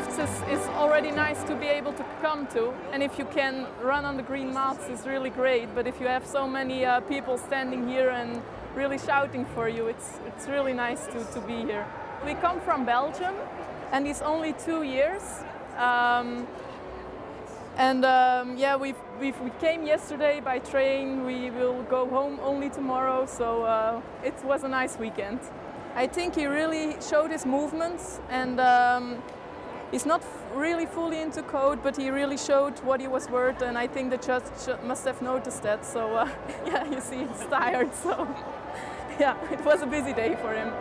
mats is, is already nice to be able to come to. And if you can run on the green mats, it's really great. But if you have so many uh, people standing here and really shouting for you, it's, it's really nice to, to be here. We come from Belgium, and it's only two years. Um, and um, yeah, we've, we came yesterday by train. We will go home only tomorrow, so uh, it was a nice weekend. I think he really showed his movements and um, he's not really fully into code, but he really showed what he was worth and I think the judge must have noticed that. So uh, yeah, you see he's tired, so yeah, it was a busy day for him.